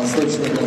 восточных